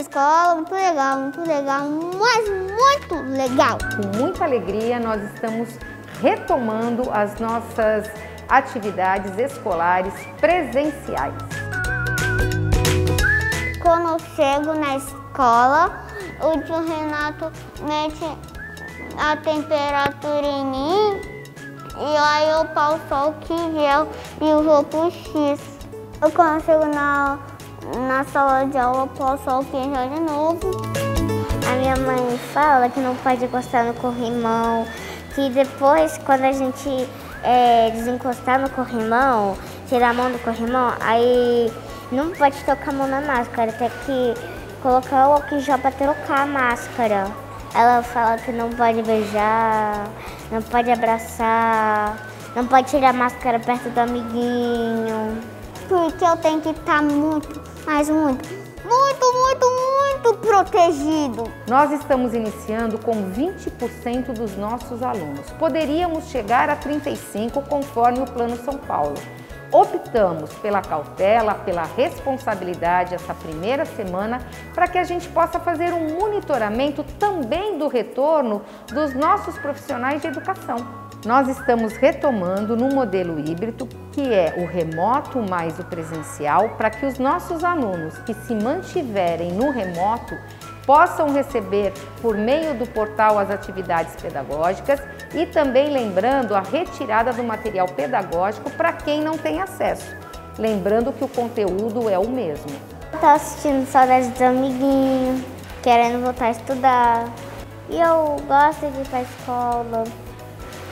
escola, muito legal, muito legal, mas muito legal. Com muita alegria, nós estamos retomando as nossas atividades escolares presenciais. Quando eu chego na escola, o tio Renato mete a temperatura em mim e aí eu passo álcool em gel e eu vou pro X. Eu, chego na, na sala de aula, eu em gel de novo. A minha mãe fala que não pode encostar no corrimão, que depois, quando a gente é, desencostar no corrimão, tirar a mão do corrimão, aí não pode tocar a mão na máscara, tem que colocar o álcool gel para trocar a máscara. Ela fala que não pode beijar, não pode abraçar, não pode tirar a máscara perto do amiguinho. Porque eu tenho que estar muito, mas muito, muito, muito, muito protegido. Nós estamos iniciando com 20% dos nossos alunos. Poderíamos chegar a 35% conforme o Plano São Paulo. Optamos pela cautela, pela responsabilidade essa primeira semana, para que a gente possa fazer um monitoramento também do retorno dos nossos profissionais de educação. Nós estamos retomando no modelo híbrido, que é o remoto mais o presencial, para que os nossos alunos que se mantiverem no remoto possam receber por meio do portal as atividades pedagógicas e também lembrando a retirada do material pedagógico para quem não tem acesso. Lembrando que o conteúdo é o mesmo. Estou assistindo Saudades do Amiguinho, querendo voltar a estudar. E eu gosto de ir para a escola.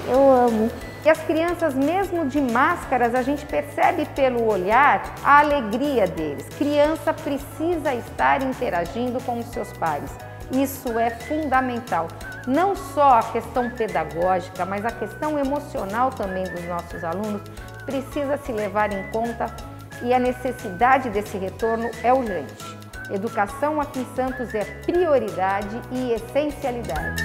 Eu amo. E as crianças, mesmo de máscaras, a gente percebe pelo olhar a alegria deles. Criança precisa estar interagindo com os seus pares. Isso é fundamental. Não só a questão pedagógica, mas a questão emocional também dos nossos alunos precisa se levar em conta e a necessidade desse retorno é urgente. Educação aqui em Santos é prioridade e essencialidade.